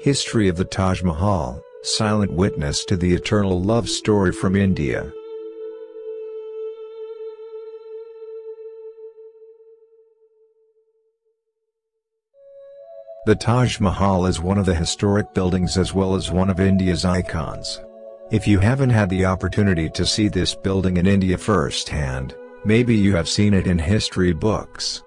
History of the Taj Mahal, silent witness to the eternal love story from India. The Taj Mahal is one of the historic buildings as well as one of India's icons. If you haven't had the opportunity to see this building in India firsthand, maybe you have seen it in history books.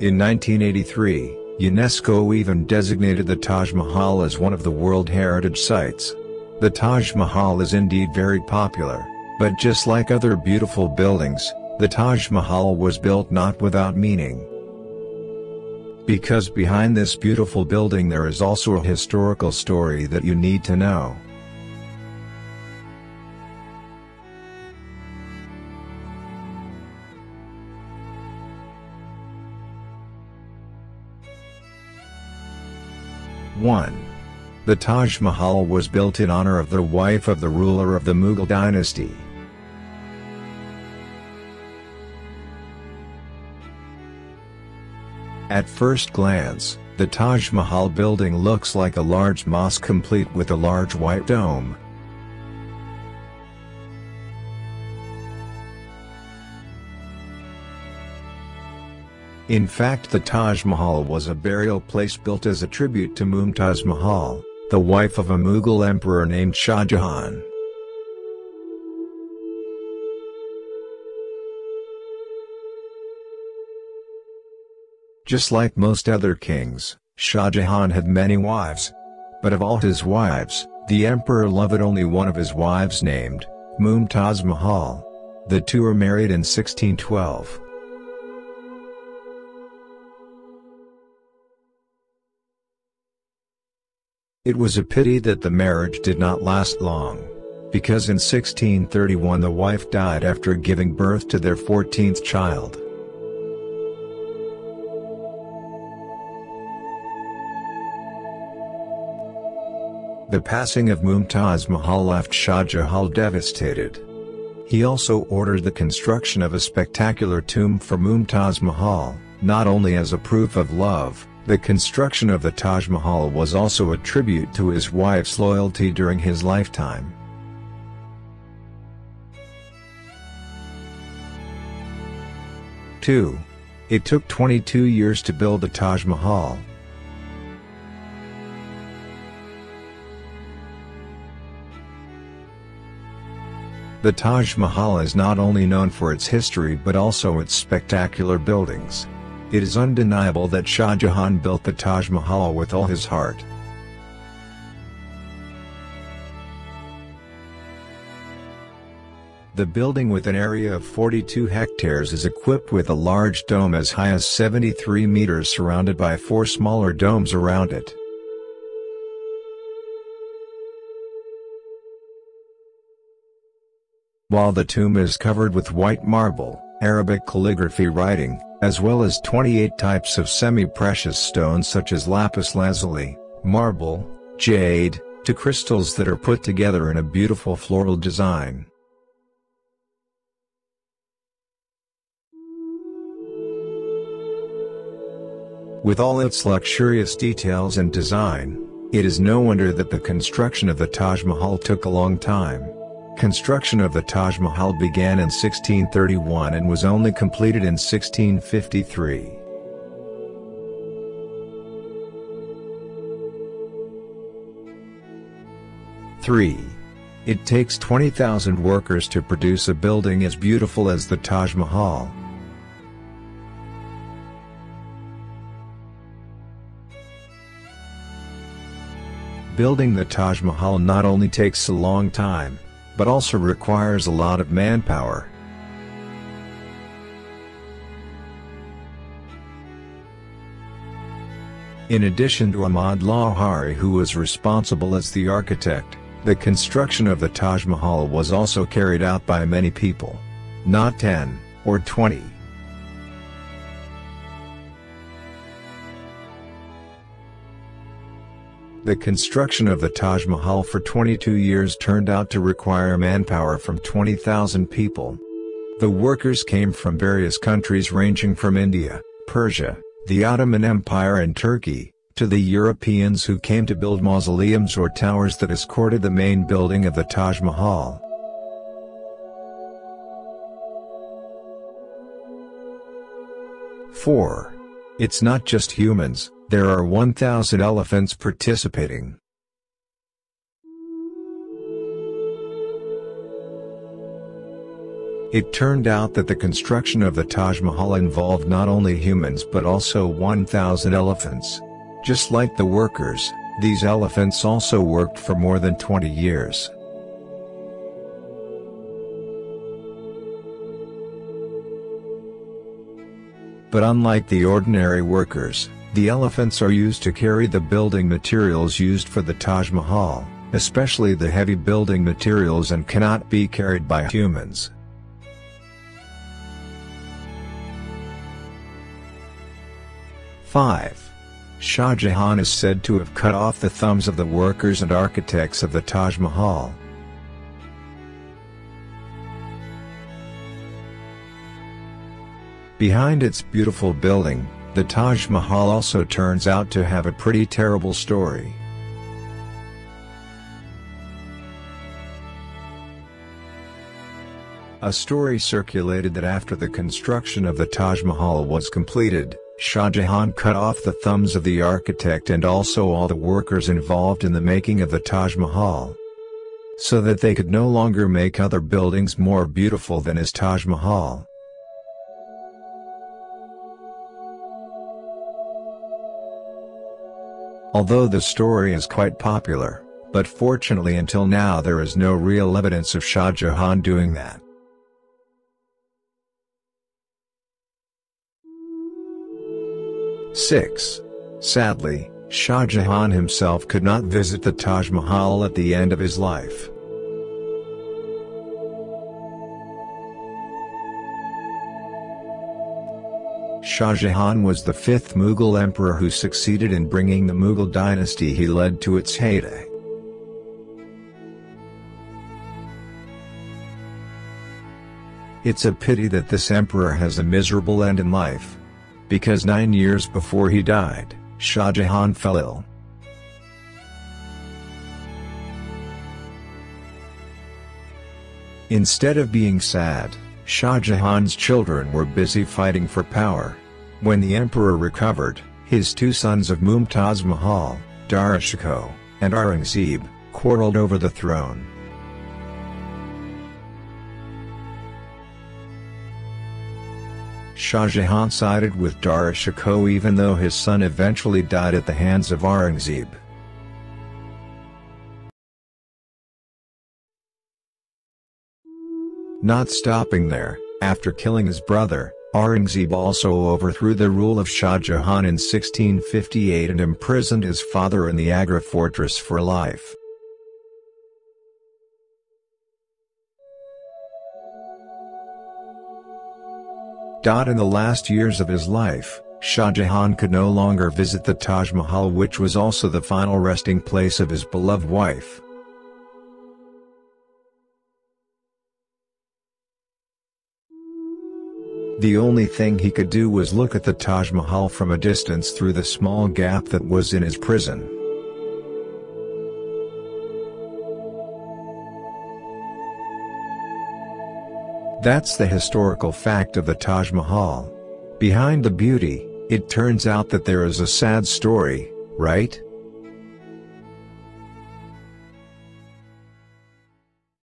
In 1983, UNESCO even designated the Taj Mahal as one of the World Heritage Sites. The Taj Mahal is indeed very popular, but just like other beautiful buildings, the Taj Mahal was built not without meaning. Because behind this beautiful building there is also a historical story that you need to know. One. The Taj Mahal was built in honor of the wife of the ruler of the Mughal dynasty. At first glance, the Taj Mahal building looks like a large mosque complete with a large white dome. In fact the Taj Mahal was a burial place built as a tribute to Mumtaz Mahal, the wife of a Mughal emperor named Shah Jahan. Just like most other kings, Shah Jahan had many wives. But of all his wives, the emperor loved only one of his wives named, Mumtaz Mahal. The two were married in 1612. It was a pity that the marriage did not last long, because in 1631 the wife died after giving birth to their 14th child. The passing of Mumtaz Mahal left Shah Jahan devastated. He also ordered the construction of a spectacular tomb for Mumtaz Mahal, not only as a proof of love, the construction of the Taj Mahal was also a tribute to his wife's loyalty during his lifetime. Two. It took 22 years to build the Taj Mahal. The Taj Mahal is not only known for its history but also its spectacular buildings. It is undeniable that Shah Jahan built the Taj Mahal with all his heart. The building with an area of 42 hectares is equipped with a large dome as high as 73 meters surrounded by four smaller domes around it. While the tomb is covered with white marble, Arabic calligraphy writing, as well as 28 types of semi-precious stones such as lapis lazuli, marble, jade, to crystals that are put together in a beautiful floral design. With all its luxurious details and design, it is no wonder that the construction of the Taj Mahal took a long time. Construction of the Taj Mahal began in 1631 and was only completed in 1653. Three. It takes 20,000 workers to produce a building as beautiful as the Taj Mahal. Building the Taj Mahal not only takes a long time, but also requires a lot of manpower. In addition to Ahmad Lahauri who was responsible as the architect, the construction of the Taj Mahal was also carried out by many people. Not 10, or 20. The construction of the Taj Mahal for 22 years turned out to require manpower from 20,000 people. The workers came from various countries ranging from India, Persia, the Ottoman Empire and Turkey, to the Europeans who came to build mausoleums or towers that escorted the main building of the Taj Mahal. Four. It's not just humans, there are 1,000 elephants participating. It turned out that the construction of the Taj Mahal involved not only humans but also 1,000 elephants. Just like the workers, these elephants also worked for more than 20 years. But unlike the ordinary workers, the elephants are used to carry the building materials used for the Taj Mahal, especially the heavy building materials and cannot be carried by humans. 5. Shah Jahan is said to have cut off the thumbs of the workers and architects of the Taj Mahal. Behind its beautiful building, the Taj Mahal also turns out to have a pretty terrible story. A story circulated that after the construction of the Taj Mahal was completed, Shah Jahan cut off the thumbs of the architect and also all the workers involved in the making of the Taj Mahal. So that they could no longer make other buildings more beautiful than his Taj Mahal. Although the story is quite popular, but fortunately until now there is no real evidence of Shah Jahan doing that. 6. Sadly, Shah Jahan himself could not visit the Taj Mahal at the end of his life. Shah Jahan was the fifth Mughal emperor who succeeded in bringing the Mughal dynasty he led to its heyday. It's a pity that this emperor has a miserable end in life because nine years before he died, Shah Jahan fell ill. Instead of being sad, Shah Jahan's children were busy fighting for power. When the emperor recovered, his two sons of Mumtaz Mahal, Dara Shikoh, and Aurangzeb, quarreled over the throne. Shah Jahan sided with Dara Shikoh even though his son eventually died at the hands of Aurangzeb. Not stopping there, after killing his brother, Aurangzeb also overthrew the rule of Shah Jahan in 1658 and imprisoned his father in the Agra fortress for life. In the last years of his life, Shah Jahan could no longer visit the Taj Mahal which was also the final resting place of his beloved wife. The only thing he could do was look at the Taj Mahal from a distance through the small gap that was in his prison. That's the historical fact of the Taj Mahal. Behind the beauty, it turns out that there is a sad story, right?